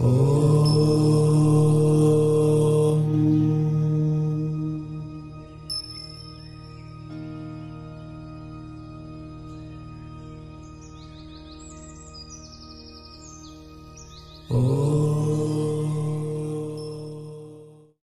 Oh.